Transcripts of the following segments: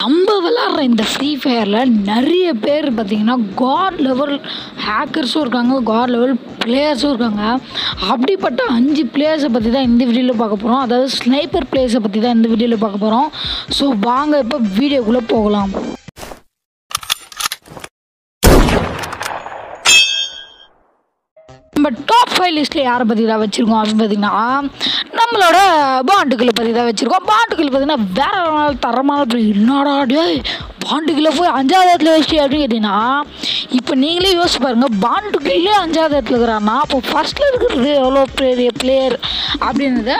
நம்ம விளாட்ற இந்த ஃப்ரீ ஃபயரில் நிறைய பேர் பார்த்தீங்கன்னா காட் லெவல் ஹேக்கர்ஸும் இருக்காங்க காட் லெவல் பிளேயர்ஸும் இருக்காங்க. அப்படிப்பட்ட அஞ்சு பிளேயர்ஸை பற்றி தான் இந்த வீடியோவில் பார்க்க போகிறோம் அதாவது ஸ்னைப்பர் பிளேயர்ஸை பற்றி தான் இந்த வீடியோவில் பார்க்க போகிறோம் ஸோ வாங்க இப்போ வீடியோக்குள்ளே போகலாம். நம்ம டாப் ஃபைவ் லிஸ்ட்டில் யாரை பற்றி தான் வச்சுருக்கோம் அப்படின்னு பார்த்தீங்கன்னா நம்மளோட பாண்டு பற்றி தான் வச்சுருக்கோம். பாண்டு பார்த்தீங்கன்னா வேற நாள் தரமான என்னடா டேய் பாண்டு போய் அஞ்சாவது இடத்துல வச்சு அப்படின்னு கேட்டிங்கன்னா இப்போ நீங்களே யோசிச்சு பாருங்கள் பாண்டு பாண்டுகளே அஞ்சாவது இடத்துல இருக்கிறான்னா அப்போ ஃபஸ்ட்டில் இருக்கிறது எவ்வளோ பெரிய பிளேயர் அப்படின்றத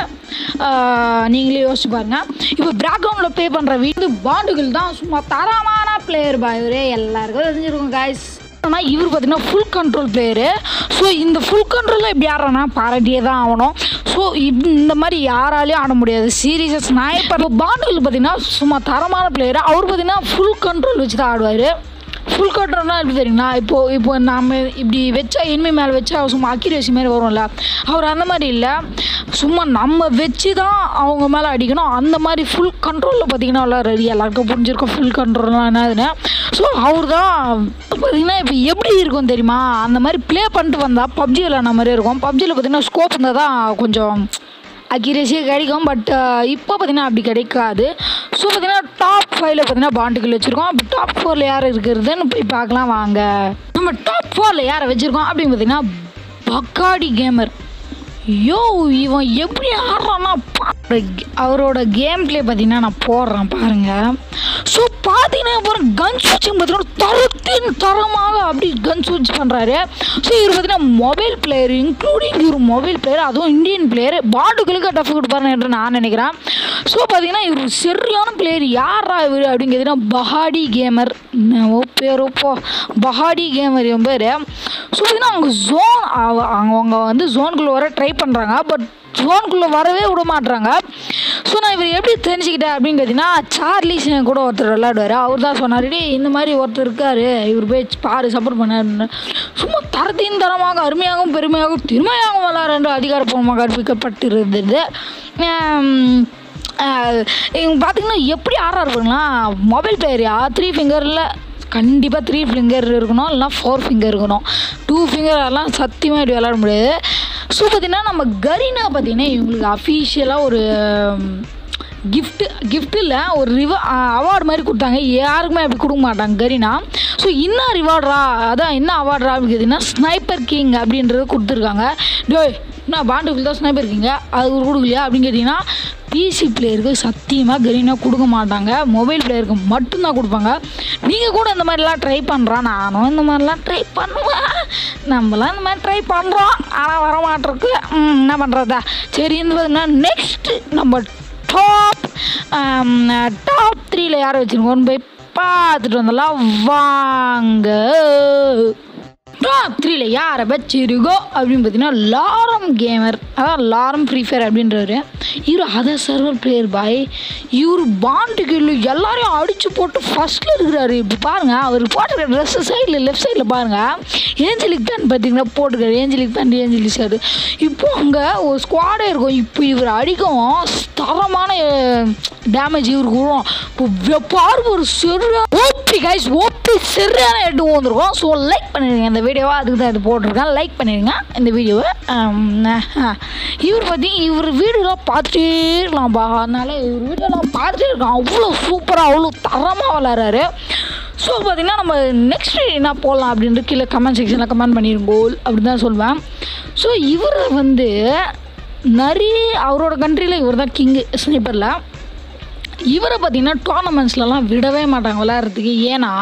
நீங்களே யோசிச்சு பாருங்கள் இப்போ பேக்ரவுண்டில் ப்ளே பண்ணுற வீடு பாண்டுகள் தான் சும்மா தரமான பிளேயர் பாய் எல்லாருக்கும் தெரிஞ்சிருக்கும் காய்ஸ் ஆனால் இவர் பார்த்தீங்கன்னா ஃபுல் கண்ட்ரோல் பிளேயரு ஸோ இந்த ஃபுல் கண்ட்ரோலில் எப்படி ஆடுறோன்னா பாராட்டியே தான் ஆகணும். ஸோ இந்த மாதிரி யாராலையும் ஆட முடியாது. சீரியஸாக ஸ்னைப்பர் பாண்டுகள் பார்த்தீங்கன்னா சும்மா தரமான பிளேயர் அவர் பார்த்தீங்கன்னா ஃபுல் கண்ட்ரோல் வச்சு தான் ஆடுவார். ஃபுல் கட்டுறோம்னா எப்படி தெரியுங்களா இப்போது இப்போ நம்ம இப்படி வச்சா எனிமி மேலே வச்சா சும்மா அக்யூரேசி மாதிரி வரும்ல. அவர் அந்த மாதிரி இல்லை. சும்மா நம்ம வச்சு தான் அவங்க மேலே அடிக்கணும். அந்த மாதிரி ஃபுல் கண்ட்ரோலில் பார்த்தீங்கன்னா ரெடி எல்லாருக்கும் புரிஞ்சிருக்கும். ஃபுல் கண்ட்ரோல்லாம் என்னதுன்னு ஸோ அவர் தான் பார்த்தீங்கன்னா இப்போ எப்படி இருக்கும் தெரியுமா? அந்த மாதிரி ப்ளே பண்ணிட்டு வந்தால் பப்ஜி விளாட்ற மாதிரி இருக்கும். பப்ஜியில் பார்த்தீங்கன்னா ஸ்கோப் இருந்தால் தான் கொஞ்சம் அக்யூரேசியாக கிடைக்கும் பட் இப்போ பார்த்திங்கன்னா அப்படி கிடைக்காது. ஸோ பார்த்தீங்கன்னா டாப் ஃபைவ்ல பார்த்தீங்கன்னா பாண்டுகள் வச்சுருக்கோம். அப்போ டாப் ஃபோரில் யார் இருக்கிறதுன்னு போய் பார்க்கலாம் வாங்க. நம்ம டாப் ஃபோரில் யாரை வச்சுருக்கோம் அப்படின்னு பார்த்தீங்கன்னா பக்காடி கேமர் யோ இவன் எப்படி ஆடுறான்னா பா- அவரோட கேம் பிளே பார்த்தீங்கன்னா நான் போடுறேன் பாருங்க. ஸோ பார்த்தீங்கன்னா அப்புறம் கன் ஸ்விட்சிங் பார்த்தீங்கன்னா தரத்தின் தரமாக அப்படி கன் ஸ்விட்ச் பண்ணுறாரு ஸோ இவர் பார்த்தீங்கன்னா மொபைல் பிளேயர் இன்க்ளூடிங் இவர் மொபைல் பிளேயர் அதுவும் இந்தியன் பிளேயர் பாண்டுகளுக்கு டஃப் கொடுப்பாரு என்று நான் நினைக்கிறேன். ஸோ பார்த்தீங்கன்னா இவர் சரியான பிளேயர் யாரா இவர் அப்படின்னு கேட்டிங்கன்னா பஹாடி கேமர் ஓ பேரோ போ பஹாடி கேமர் என் பேர். ஸோ பார்த்தீங்கன்னா அவங்க ஜோன் அவங்க வந்து ஜோனுக்குள்ளே வர ட்ரை பண்ணுறாங்க பட் ஜோனுக்குள்ளே வரவே விட மாட்டுறாங்க ஸோ நான் இவர் எப்படி தெரிஞ்சுக்கிட்டேன் அப்படின்னு பார்த்தீங்கன்னா சார்லிஸ் என் கூட ஒருத்தர் விளையாடுவார். அவர் தான் சொன்னார் "டேய், இந்த மாதிரி ஒருத்தர் இருக்கார். இவர் போய் பாரு சப்போர்ட் பண்ணாருன்னு சும்மா தரத்தின் தரமாக அருமையாகவும் பெருமையாகவும் திறமையாகவும் விளாட்ற என்று அதிகாரப்பூர்வமாக கற்பிக்கப்பட்டு இருந்தது இவங்க பார்த்தீங்கன்னா எப்படி ஆடுறாரு பாருங்களா மொபைல் பிளேயரியா த்ரீ ஃபிங்கரில் கண்டிப்பாக த்ரீ ஃபிங்கர் இருக்கணும் இல்லைனா ஃபோர் ஃபிங்கர் இருக்கணும். டூ ஃபிங்கர் அதெல்லாம் சத்தியமாக இப்படி விளாட முடியாது. ஸோ பார்த்தீங்கன்னா நம்ம கரீனா பார்த்தீங்கன்னா இவங்களுக்கு அஃபீஷியலாக ஒரு கிஃப்ட்டு கிஃப்ட் இல்லை ஒரு ரிவ அவார்டு மாதிரி கொடுத்தாங்க. யாருக்குமே அப்படி கொடுக்க மாட்டாங்க கரீனா. ஸோ என்ன ரிவார்ட்ரா அதான் என்ன அவார்ட்ரா அப்படின்னு கேட்டிங்கன்னா ஸ்னைப்பர் கிங் அப்படின்றது கொடுத்துருக்காங்க. டோய் நான் பாண்டுக்குள் தான் ஸ்னைப்பர் கிங்க அது ஒரு கொடுக்கலையா அப்படின்னு கேட்டிங்கன்னா பிசி பிளேயருக்கு சத்தியமாக கிரீனாக கொடுக்க மாட்டாங்க. மொபைல் பிளேயருக்கு மட்டும்தான் கொடுப்பாங்க. நீங்கள் கூட இந்த மாதிரிலாம் ட்ரை பண்ணுறா நானும் இந்த மாதிரிலாம் ட்ரை பண்ணுவேன். நம்மளாம் இந்த மாதிரி ட்ரை பண்ணுறோம் ஆனால் வரமாட்டிருக்கு. என்ன பண்ணுறதா சரி இந்த பார்த்தீங்கன்னா நெக்ஸ்ட்டு நம்ம டாப் டாப் த்ரீயில் யாரை வச்சுருக்கோன்னு போய் பார்த்துட்டு வந்தலாம் வாங்க. டாப் த்ரீல யாரை வச்சிருக்கோ அப்படின்னு பார்த்தீங்கன்னா லாரம் கேமர். அதான் லாரம் ஃப்ரீ ஃபயர் அப்படின்றவர். இவர் அதர் சர்வர் பிளேயர் பாய் இவர் பாண்டு கிள்ளு எல்லாரையும் அடித்து போட்டு ஃபஸ்ட்டில் இருக்கிறாரு. இப்போ பாருங்கள் அவர் போட்டிருக்க ட்ரெஸ்ஸு சைடில் லெஃப்ட் சைடில் பாருங்கள் ஏஞ்சலிக் பேண்ட் பார்த்தீங்கன்னா போட்டுருக்காரு. ஏஞ்சலிக் பேண்ட் ஏஞ்சலிக் ஷர்ட் இப்போ அங்கே ஒரு ஸ்குவாடே இருக்கும். இப்போ இவர் அடிக்கும் தரமான டேமேஜ் இவருக்கு வரும். இப்போ பார்வை ஒரு சரியான ஓபி கைஸ் ஓபி சரியான எட்டு வந்துருக்கும் ஸோ லைக் பண்ணிடுங்க இந்த வீடியோவை அதுக்கு தான் இது போட்டிருக்கேன். லைக் பண்ணிடுங்க இந்த வீடியோவை இவர் பற்றி இவர் வீடியோலாம் பார்த்துட்டே இருக்கலாம்ப்பா அதனால இவர் வீடியோலாம் பார்த்துட்டே இருக்கான். அவ்வளோ சூப்பராக அவ்வளோ தரமாக வளர்றாரு. ஸோ பார்த்தீங்கன்னா நம்ம நெக்ஸ்ட் என்ன போடலாம் அப்படின்ட்டு கீழே கமெண்ட் செக்ஷனில் கமெண்ட் பண்ணிருங்கோ அப்படின்னு தான் சொல்வேன். ஸோ இவர் வந்து நிறைய அவரோட கண்ட்ரியில் இவர் தான் கிங்கு ஸ்னீப்பரில் இவரை பார்த்தீங்கன்னா டோர்னமெண்ட்ஸ்லலாம் விடவே மாட்டாங்க விளையாடுறதுக்கு. ஏன்னா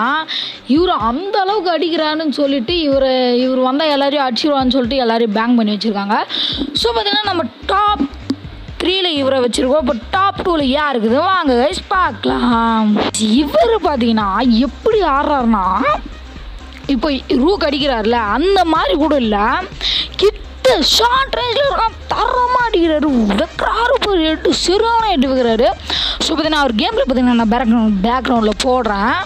இவர் அந்த அளவுக்கு அடிக்கிறாருன்னு சொல்லிட்டு இவர் இவர் வந்தால் எல்லாரையும் அடிச்சிருவான்னு சொல்லிட்டு எல்லாரையும் பேங்க் பண்ணி வச்சுருக்காங்க. ஸோ பார்த்தீங்கன்னா நம்ம டாப் த்ரீல இவரை வச்சுருக்கோம். இப்போ டாப் டூவில் யார் இருக்குது? வாங்க கைஸ் பார்க்கலாம். இவர் பார்த்தீங்கன்னா எப்படி ஆடுறாருன்னா இப்போ ரூக் அடிக்கிறார்ல அந்த மாதிரி கூட இல்லை. எட்டு ஷார்ட் ரேஞ்சில் இருக்கான் தரமாக அடிக்கிறாரு. வைக்கிறாரு ஒரு எட்டு சிறுவனை எட்டு வைக்கிறாரு ஸோ பார்த்தீங்கன்னா அவர் கேமில் பார்த்தீங்கன்னா நான் பேக்ரவுண்ட் பேக்ரவுண்டில் போடுறேன்.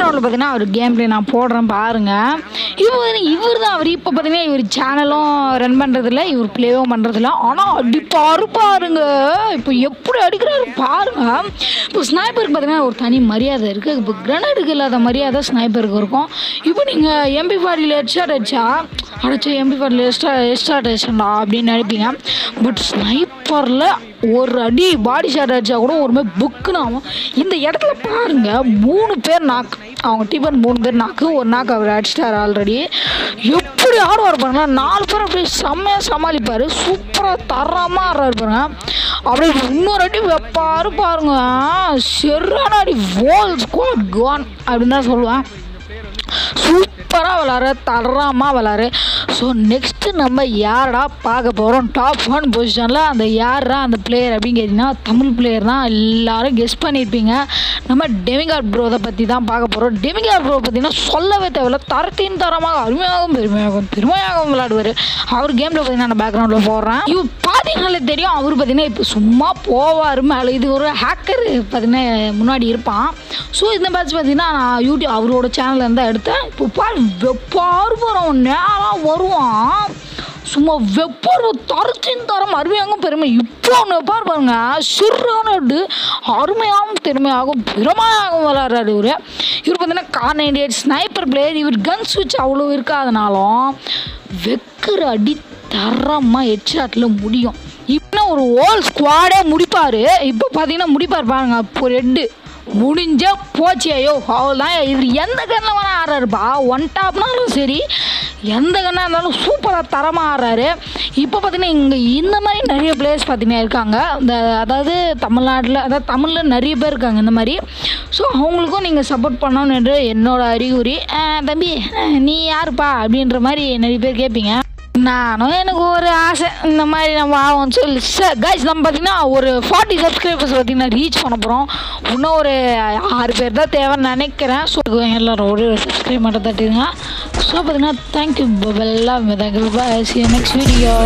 பேக்ரவுண்டில் பார்த்தீங்கன்னா அவர் கேம் பிளே நான் போடுறேன் பாருங்கள் இப்போ பார்த்தீங்கன்னா இவர் தான் அவர். இப்போ பார்த்தீங்கன்னா இவர் சேனலும் ரன் பண்ணுறதில்ல இவர் ப்ளேவும் பண்ணுறதில்ல ஆனால் அடிப்பாரு பாருங்க. இப்போ எப்படி அடிக்கிறாரு பாருங்க. இப்போ ஸ்னைப்பருக்கு பார்த்தீங்கன்னா ஒரு தனி மரியாதை இருக்குது இப்போ கிரனேடுக்கு இல்லாத மரியாதை ஸ்னைப்பருக்கு இருக்கும். இப்போ நீங்கள் எம்பி ஃபார்ட்டியில் ஹெட்ஷாட் அடிச்சா அடிச்சா எம்பி ஃபார்ட்டியில் எக்ஸ்ட்ரா எக்ஸ்ட்ரா அடிச்சா அப்படின்னு நினைப்பீங்க. பட் ஸ்னைப்பரில் ஒரு அடி பாடி ஷாட் அடிச்சா கூட ஒரு மாதிரி புக்குன்னு ஆகும். இந்த இடத்துல பாருங்கள் மூணு பேர் நாக்கு அவங்க டீபன் மூணு பேர் நாக்கு ஒரு நாக்கு அவர் அடிச்சிட்டார் ஆல்ரெடி எப்படி ஆடுவார் பாருங்க நாலு பேர் அப்படியே செம்மையாக சமாளிப்பார். சூப்பராக தரமாக ஆடுறாரு பாருங்க. அப்படியே இன்னொரு அடி வைப்பாரு பாருங்க. சரியான அடி. வோல் ஸ்குவாட் கான் அப்படின்னு தான் சொல்லுவேன். சூப்பராக விளாட்ற தரமாக விளாட்ற. ஸோ நெக்ஸ்ட்டு நம்ம யாரடா பார்க்க போகிறோம் டாப் ஒன் பொசிஷனில் அந்த யாரா அந்த பிளேயர் அப்படின்னு கேட்டிங்கன்னா தமிழ் பிளேயர் தான் எல்லாரும் கெஸ் பண்ணியிருப்பீங்க. நம்ம டெமிகாட் ப்ரோதை பற்றி தான் பார்க்க போகிறோம் டெமிகாட் ப்ரோ பார்த்தீங்கன்னா சொல்லவே தேவையில்ல. தரத்தின் தரமாக அருமையாகவும் பெருமையாகவும் பெருமையாகவும் விளாடுவார். அவர் கேமில் பார்த்தீங்கன்னா நான் பேக்ரவுண்டில் போடுறேன். இவ் பார்த்தீங்கனாலே தெரியும். அவர் பார்த்தீங்கன்னா இப்போ சும்மா போவார் மேலே. இது ஒரு ஹேக்கர் பார்த்தீங்கன்னா முன்னாடி இருப்பான். ஸோ இந்த பேட்ச் பார்த்தீங்கன்னா நான் யூடியூப் அவரோட சேனலில் இருந்தால் எடுத்தேன். பாரு வெப்பார்வரம் நேராக நேரம் வருவான். சும்மா வெப்பார் தரத்தின் தரம் அருமையாகவும் பெருமை. இப்போ ஒன்று பாரு பாருங்க சிறான அருமையாகவும் திறமையாகவும் பெருமையாகவும் விளாட்றாரு இவர். இவர் பார்த்தீங்கன்னா Kar ninety eight sniper player இவர் கன் ஸ்விட்ச் அவ்வளோ இருக்காதனாலும் வெக்கிற அடி தரமாக ஹெட்ஷாட்டில் முடியும். இப்போ ஒரு ஹோல் ஸ்குவாடே முடிப்பார். இப்போ பார்த்தீங்கன்னா முடிப்பார் பாருங்க இப்போ ரெட்டு. முடிஞ்ச போச்சு ஐயோ அவ்வளோதான் இவர் எந்த கண்ணில் வேணால் ஆடுறாருப்பா ஒன் டாப்னாலும் சரி எந்த கண்ணாக இருந்தாலும் சூப்பராக தரமாக ஆடுறாரு. இப்போ பார்த்தீங்கன்னா இங்கே இந்த மாதிரி நிறைய பிளேயர்ஸ் பார்த்தீங்கன்னா இருக்காங்க. இந்த அதாவது தமிழ்நாட்டில் அதாவது தமிழில் நிறைய பேர் இருக்காங்க இந்த மாதிரி. ஸோ அவங்களுக்கும் நீங்கள் சப்போர்ட் பண்ணணும்னு என்னோட அறிகுறி. தம்பி நீ யாருப்பா? அப்படின்ற மாதிரி நிறைய பேர் கேட்பீங்க நானும் எனக்கு ஒரு ஆசை. இந்த மாதிரி நம்ம ஆகும் சொல்லி. சார் கைஸ் நம்ம பார்த்தீங்கன்னா ஒரு ஃபார்ட்டி சப்ஸ்கிரைபர்ஸ் பார்த்தீங்கன்னா ரீச் பண்ண போகிறோம் இன்னும் ஒரு ஆறு பேர் தான் தேவைன்னு நினைக்கிறேன். ஸோ எல்லோரும் ஒரு சப்ஸ்கிரைப் மட்டும் தட்டிடுங்க ஸோ பார்த்தீங்கன்னா தேங்க்யூ எல்லாம் தேங்க்யூ நெக்ஸ்ட் வீடியோ